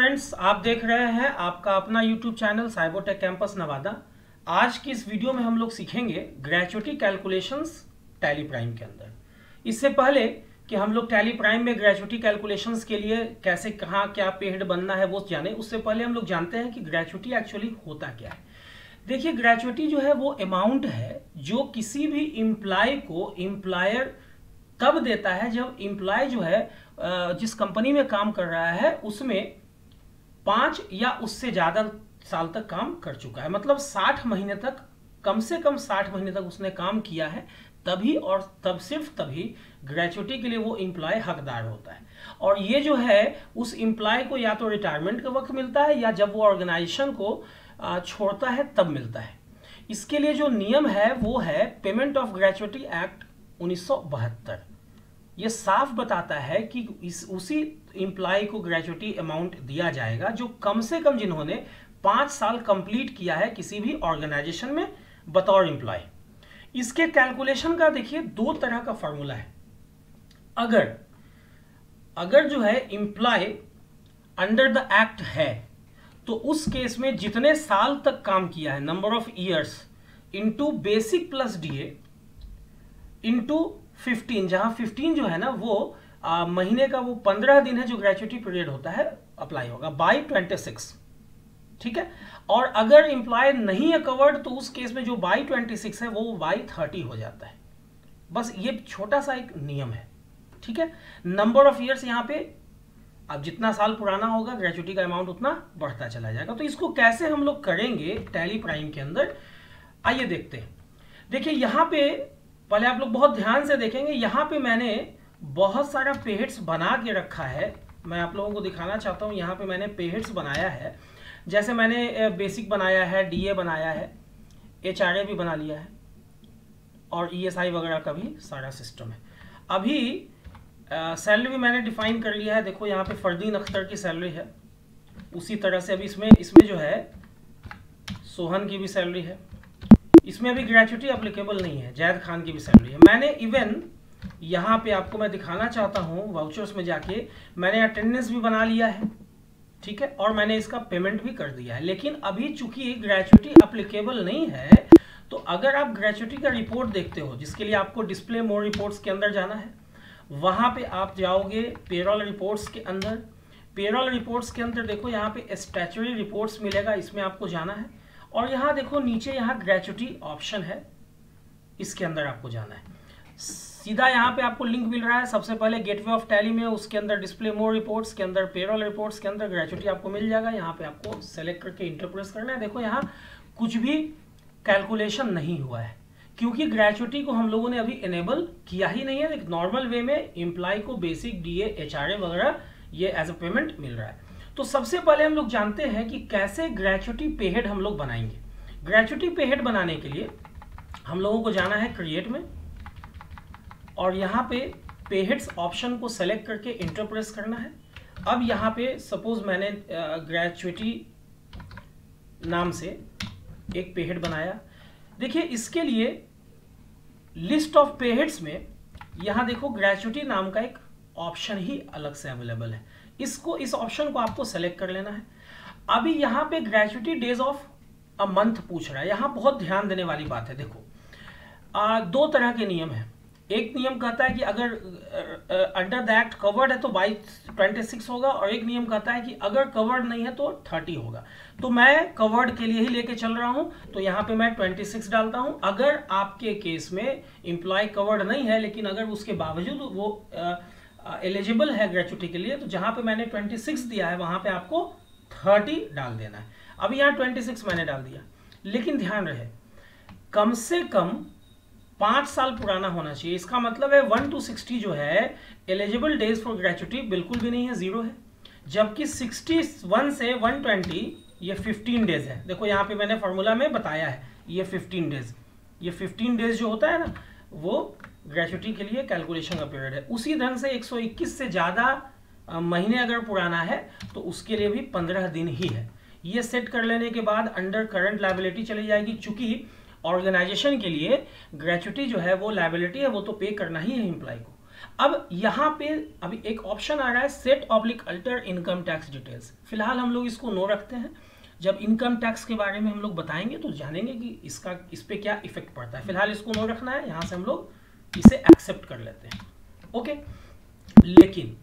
Friends आप देख रहे हैं आपका अपना YouTube channel Cybotech campus Nawada आज की इस वीडियो में हम लोग सीखेंगे ग्रेचुटी कैलकुलेशंस टैली प्राइम के अंदर। इससे पहले कि हम लोग टैली प्राइम में ग्रेचुटी कैलकुलेशंस के लिए कैसे, कहाँ, क्या पेड बनना है वो जाने, उससे पहले हम लोग जानते हैं कि ग्रेचुटी एक्चुअली होता क्या है। देखिए ग्रेचुटी जो है वो अमाउंट है जो किसी भी इम्प्लॉय को इम्प्लायर तब देता है जब इम्प्लॉय जो है जिस कंपनी में काम कर रहा है, उसमें पाँच या उससे ज़्यादा साल तक काम कर चुका है। मतलब साठ महीने तक, कम से कम साठ महीने तक उसने काम किया है, तभी और तब सिर्फ़ तभी ग्रेचुटी के लिए वो इम्प्लॉय हकदार होता है। और ये जो है, उस इम्प्लॉय को या तो रिटायरमेंट के वक्त मिलता है या जब वो ऑर्गेनाइजेशन को छोड़ता है, तब मिलता है। इसके लिए जो नियम है, वो है पेमेंट ऑफ़ ग्रेचुटी एक्ट उन्नीस सौ बहत्तर। ये साफ़ बताता है कि इस, उसी इंप्लाई को ग्रेचुटी अमाउंट दिया जाएगा जो कम से कम जिन्होंने पाँच साल कंप्लीट किया है किसी भी ऑर्गेनाइजेशन में बतौर इंप्लाई इसके कैलकुलेशन का देखिए दो तरह का फॉर्मूला है। अगर अगर जो है इम्प्लॉय अंडर द एक्ट है तो उस केस में जितने साल तक काम किया है number of years into basic plus DA into 15 जहाँ 15 जो है ना वो आ, महीने का वो 15 दिन है जो ग्रेचुटी पीरियड होता है अप्लाई होगा बाई 26 ठीक है? और अगर एम्प्लॉय नहीं है कवर्ड तो उस केस में जो बाई 26 है वो बाई 30 हो जाता है। बस ये छोटा सा एक नियम है। ठीक है? नंबर ऑफ़ ईयर्स यहाँ पे अब जितना साल पुराना होगा ग्रेचुटी का अमाउंट उतना बढ़ता चला जाएगा। तो इसको कैसे हम लोग करेंगे टैली प्राइम के अंदर आइए देखते हैं। देखिए यहाँ पे पहले आप लोग बहुत ध्यान से देखेंगे, यहाँ पे मैंने बहुत सारा पेहेट्स बना के रखा है। मैं आप लोगों को दिखाना चाहता हूँ, यहाँ पे मैंने पेहेट्स बनाया है। जैसे मैंने बेसिक बनाया है डीए बनाया है एचआरए भी बना लिया है, और ई e वगैरह का भी सारा सिस्टम है। अभी सैलरी भी मैंने डिफाइन कर लिया है। देखो, यहाँ पे फरदीन अख्तर की सैलरी है। उसी तरह से अभी इसमें इसमें जो है, सोहन की भी सैलरी है। इसमें अभी ग्रेचुटी अप्लीकेबल नहीं है, जैद खान की भी सैलरी है। मैंने इवन यहाँ पे आपको मैं दिखाना चाहता हूँ वाउचर्स में जाके, मैंने अटेंडेंस भी बना लिया है, ठीक है? और मैंने इसका पेमेंट भी कर दिया है। लेकिन अभी चूँकि ग्रेचुटी अप्लीकेबल नहीं है तो अगर आप ग्रेचुटी का रिपोर्ट देखते हो, जिसके लिए आपको डिस्प्ले मोर रिपोर्ट्स के अंदर जाना है, वहाँ पे आप जाओगे पेरोल रिपोर्ट्स के अंदर। पेरोल रिपोर्ट्स के अंदर देखो, यहाँ पे स्टैचुरी रिपोर्ट्स मिलेगा, इसमें आपको जाना है। और यहाँ देखो, नीचे यहाँ ग्रेचुटी ऑप्शन है। इसके अंदर आपको जाना है। सीधा यहाँ पे आपको लिंक मिल रहा है। सबसे पहले गेटवे ऑफ़ टैली में उसके अंदर डिस्प्ले मोर रिपोर्ट्स के अंदर पेरोल रिपोर्ट्स के अंदर ग्रेचुटी आपको मिल जाएगा। यहाँ पे आपको सेलेक्ट करके इंटरप्रेस करना है। देखो, यहाँ कुछ भी कैलकुलेशन नहीं हुआ है। क्योंकि ग्रेचुटी को हम लोगों ने अभी इनेबल किया ही नहीं है। नॉर्मल वे में एम्प्लॉय को बेसिक डी एच वगैरह ये एज अ पेमेंट मिल रहा है। तो सबसे पहले हम लोग जानते हैं कि कैसे ग्रेचुटी पेहेड हम लोग बनाएँगे। ग्रेचुटी पेहेड बनाने के लिए हम लोगों को जाना है क्रिएट में और यहाँ पे पेहेड्स ऑप्शन को सेलेक्ट करके इंटरप्रेस करना है। अब यहाँ पे सपोज़ मैंने ग्रेचुटी नाम से एक पेहेड बनाया। देखिए, इसके लिए लिस्ट ऑफ़ पेहेड्स में यहाँ देखो ग्रेचुटी नाम का एक ऑप्शन ही अलग से अवेलेबल है। इसको इस ऑप्शन को आपको सेलेक्ट कर लेना है। अभी यहाँ पे gratuity days of a month पूछ रहा है। यहाँ बहुत ध्यान देने वाली बात है देखो। आ, दो तरह के नियम है। एक नियम कहता है कि अगर अंडर द एक्ट कवर्ड है तो बाई ट्वेंटी सिक्स होगा और एक नियम कहता है कि अगर कवर्ड नहीं है तो थर्टी होगा। तो मैं कवर्ड के लिए ही लेके चल रहा हूँ तो यहाँ पे मैं ट्वेंटी सिक्स डालता हूँ। अगर आपके केस में इंप्लॉय कवर्ड नहीं है लेकिन अगर उसके बावजूद वो आ, एलिजिबल है ग्रेचुटी के लिए तो जहाँ पे मैंने 26 दिया है, वहाँ पे आपको 30 डाल देना है। अभी यहाँ 26 मैंने डाल दिया। लेकिन ध्यान रहे, कम से कम पाँच साल पुराना होना चाहिए। इसका मतलब है वन टू सिक्सटी जो है एलिजिबल डेज़ फॉर ग्रेचुटी बिल्कुल भी नहीं है ज़ीरो है। जबकि सिक्सटी वन से वन ट्वेंटी ये फिफ्टीन डेज़ है। देखो, यहाँ पे मैंने फॉर्मूला में बताया है, ये फिफ्टीन डेज़ ये फिफ्टीन डेज़ जो होता है ना, वो ग्रेचुटी के लिए कैलकुलेशन का पीरियड है। उसी ढंग से 121 से ज़्यादा महीने अगर पुराना है तो उसके लिए भी 15 दिन ही है। ये सेट कर लेने के बाद अंडर करंट लाइबिलिटी चली जाएगी, चूँकि ऑर्गेनाइजेशन के लिए ग्रेचुटी जो है, वो लाइबिलिटी है, वो तो पे करना ही है एम्प्लॉय को। अब यहाँ पे, अभी एक ऑप्शन आ रहा है set oblique alter income tax details फ़िलहाल हम लोग इसको नो रखते हैं। जब इनकम टैक्स के बारे में हम लोग बताएँगे तो जानेंगे कि इसका, इस पर क्या इफ़ेक्ट पड़ता है। फ़िलहाल इसको नो रखना है, यहाँ से हम लोग इसे एक्सेप्ट कर लेते हैं। ओके लेकिन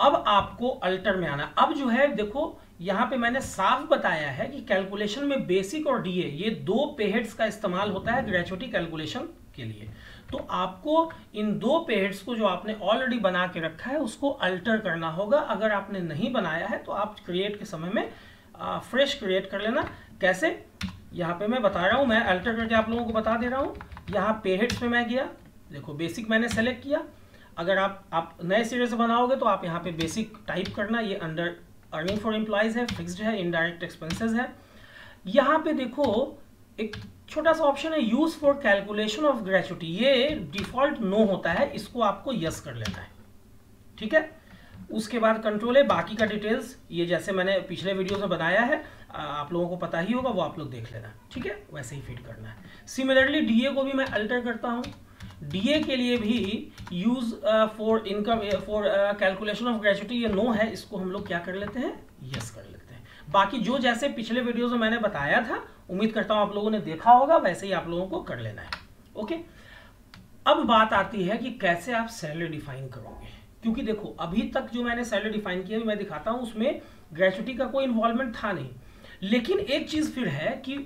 अब आपको अल्टर में आना। अब जो है देखो यहाँ पे मैंने साफ़ बताया है कि कैलकुलेशन में बेसिक और डीए ये दो पेहेड्स का इस्तेमाल होता है ग्रेचुटी कैलकुलेशन के लिए। तो आपको इन दो पेहेड्स को जो आपने ऑलरेडी बना के रखा है उसको अल्टर करना होगा। अगर आपने नहीं बनाया है तो आप क्रिएट के समय में आ, फ्रेश क्रिएट कर लेना। कैसे? यहाँ पे मैं बता रहा हूँ मैं अल्टर करके आप लोगों को बता दे रहा हूँ। यहाँ पेहेड्स में मैं गया। देखो बेसिक मैंने सेलेक्ट किया। अगर आप आप नए सिरे से बनाओगे तो आप यहाँ पे बेसिक टाइप करना। ये अंडर अर्निंग फॉर एम्प्लॉयज़ है फिक्स्ड है इनडायरेक्ट एक्सपेंसेस है। यहाँ पे देखो, एक छोटा सा ऑप्शन है use for calculation of gratuity ये डिफ़ॉल्ट नो होता है, इसको आपको यस कर लेना है। ठीक है? उसके बाद कंट्रोल है, बाकी का डिटेल्स ये जैसे मैंने पिछले वीडियो में बताया है आप लोगों को पता ही होगा, वो आप लोग देख लेना। ठीक है? वैसे ही फिट करना है। सिमिलरली डीए को भी मैं अल्टर करता हूँ। डीए के लिए भी use for income for calculation of gratuity ये नो है, इसको हम लोग क्या कर लेते हैं? यस yes कर लेते हैं। बाकी जो जैसे पिछले वीडियो में मैंने बताया था, उम्मीद करता हूँ आप लोगों ने देखा होगा, वैसे ही आप लोगों को कर लेना है। ओके अब बात आती है कि कैसे आप सैलरी डिफाइन करोगे? क्योंकि देखो, अभी तक जो मैंने सैलरी डिफाइन किया मैं दिखाता हूँ, उसमें ग्रेचुटी का कोई इन्वॉल्वमेंट था नहीं। लेकिन एक चीज़ फिर है कि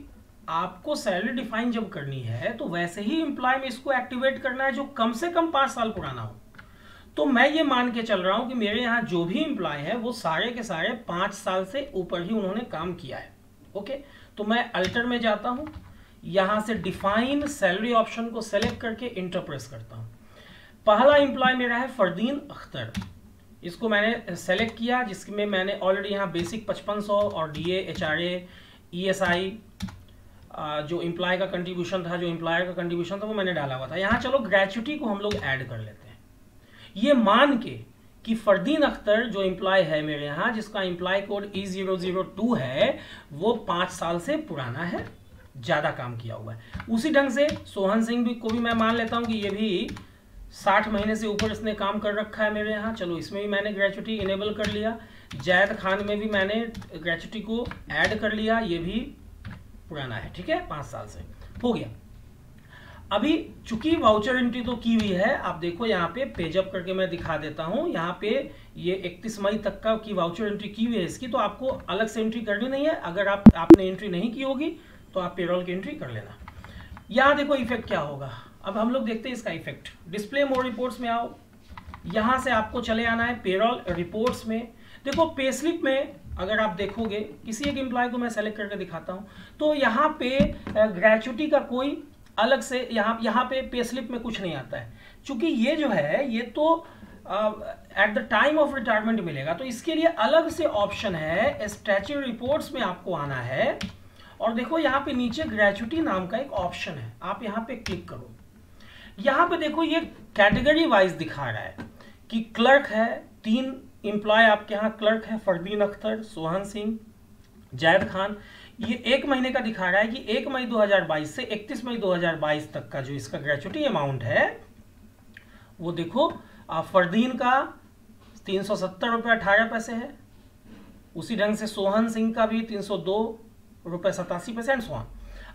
आपको सैलरी डिफाइन जब करनी है तो वैसे ही इंप्लॉय में इसको एक्टिवेट करना है जो कम से कम पाँच साल पुराना हो। तो मैं ये मान के चल रहा हूँ कि मेरे यहाँ जो भी इंप्लॉय है, वो सारे के सारे पाँच साल से ऊपर ही उन्होंने काम किया है। ओके? तो मैं अल्टर में जाता हूँ, यहाँ से डिफाइन सैलरी ऑप्शन को सेलेक्ट करके इंटरप्रेस करता हूँ। पहला इंप्लॉय मेरा है फरदीन अख्तर। इसको मैंने सेलेक्ट किया, जिसमें मैंने ऑलरेडी यहाँ बेसिक पचपन और डी एच आर जो इम्प्लॉय का कंट्रीब्यूशन था, जो इम्प्लॉयर का कंट्रीब्यूशन था, वो मैंने डाला हुआ था। यहाँ चलो ग्रेचुटी को हम लोग ऐड कर लेते हैं। ये मान के कि फरदीन अख्तर जो इम्प्लॉय है मेरे यहाँ, जिसका employee code E zero zero two है, वो पाँच साल से पुराना है, ज़्यादा काम किया हुआ है। उसी ढंग से सोहन सिंह भी को भी मैं मान लेता हूँ कि ये भी साठ महीने से ऊपर इसने काम कर रखा है मेरे यहाँ। चलो, इसमें भी मैंने ग्रेचुटी इनेबल कर लिया। जैद खान में भी मैंने ग्रेचुटी को ऐड कर लिया। ये भी पुराना है, ठीक है? पाँच साल से। हो गया। अभी चूँकि वाउचर एंट्री तो की हुई है, आप देखो यहाँ पे पेजअप करके मैं दिखा देता हूँ। यहाँ पे ये 31 मई तक का की वाउचर एंट्री की हुई है इसकी तो आपको अलग से एंट्री करनी नहीं है। अगर आप, आपने एंट्री नहीं की होगी तो आप पेरोल की एंट्री कर लेना। यहाँ देखो इफ़ेक्ट क्या होगा। अब हम लोग देखते हैं इसका इफ़ेक्ट डिस्प्ले मोर रिपोर्ट्स में आओ। यहाँ से आपको चले आना है पेरोल रिपोर्ट्स में। देखो पेस्लिप में अगर आप देखोगे, किसी एक एम्प्लॉय को मैं सेलेक्ट करके दिखाता हूँ तो यहाँ पे ग्रेचुटी का कोई अलग से यहाँ यहाँ पे पे स्लिप में कुछ नहीं आता है। क्योंकि ये जो है, ये तो at the time of retirement मिलेगा तो इसके लिए अलग से ऑप्शन है स्टैचू रिपोर्ट्स में आपको आना है। और देखो, यहाँ पे नीचे ग्रेचुटी नाम का एक ऑप्शन है, आप यहाँ पे क्लिक करो। यहाँ पे देखो, ये कैटेगरी वाइज दिखा रहा है कि क्लर्क है, तीन एम्प्लॉय आपके यहाँ क्लर्क है फरदीन अख्तर सोहन सिंह जैद खान ये एक महीने का दिखा रहा है कि एक मई 2022 से 31 मई 2022 तक का जो इसका ग्रेचुटी अमाउंट है, वो देखो फरदीन का तीन सौ सत्तर रुपये अठारह पैसे है, उसी ढंग से सोहन सिंह का भी तीन सौ दो रुपये सतासी पैसे एंड सोहन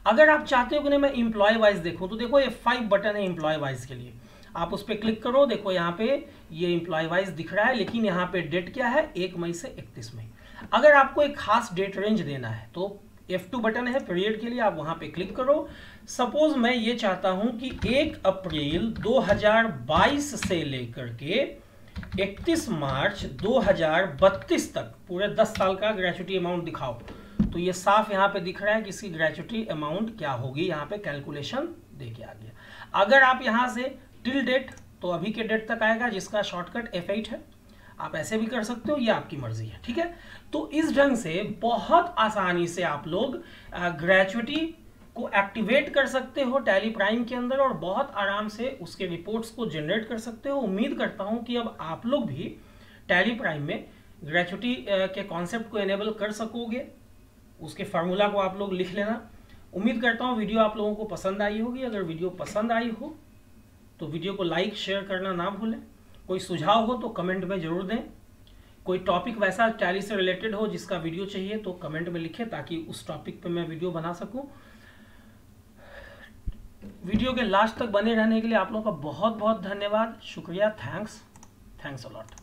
अगर आप चाहते हो कि नहीं, मैं इंप्लॉय वाइज देखूँ तो देखो ये फाइव बटन है इंप्लॉय वाइज के लिए। आप उस पर क्लिक करो, देखो यहाँ पे ये इंप्लॉय वाइज दिख रहा है, लेकिन यहाँ पे डेट क्या है? एक मई से इकतीस मई। अगर आपको एक खास डेट रेंज देना है तो F2 बटन है पीरियड के लिए आप वहाँ पे क्लिक करो। सपोज़ मैं ये चाहता हूँ कि 1 अप्रैल 2022 से लेकर के 31 मार्च 2032 तक, पूरे 10 साल का ग्रेचुटी अमाउंट दिखाओ। तो ये साफ़ यहाँ पे दिख रहा है कि इसकी ग्रेचुटी अमाउंट क्या होगी? यहाँ पे कैलकुलेशन देके आ गया। अगर आप यहाँ से टिल डेट तो अभी के डेट तक आएगा, जिसका शॉर्टकट F8 है। आप ऐसे भी कर सकते हो, ये आपकी मर्ज़ी है, ठीक है? तो इस ढंग से बहुत आसानी से आप लोग ग्रेचुटी को एक्टिवेट कर सकते हो टैली प्राइम के अंदर और बहुत आराम से उसके रिपोर्ट्स को जनरेट कर सकते हो। उम्मीद करता हूँ कि अब आप लोग भी टैली प्राइम में ग्रेचुटी के कॉन्सेप्ट को एनेबल कर सकोगे। उसके फार्मूला को आप लोग लिख लेना। उम्मीद करता हूँ वीडियो आप लोगों को पसंद आई होगी। अगर वीडियो पसंद आई हो तो वीडियो को लाइक, शेयर करना ना भूलें। कोई सुझाव हो तो कमेंट में ज़रूर दें। कोई टॉपिक वैसा टैली से रिलेटेड हो जिसका वीडियो चाहिए तो कमेंट में लिखें ताकि उस टॉपिक पे मैं वीडियो बना सकूँ। वीडियो के लास्ट तक बने रहने के लिए आप लोगों का बहुत बहुत धन्यवाद। शुक्रिया। थैंक्स। Thanks a lot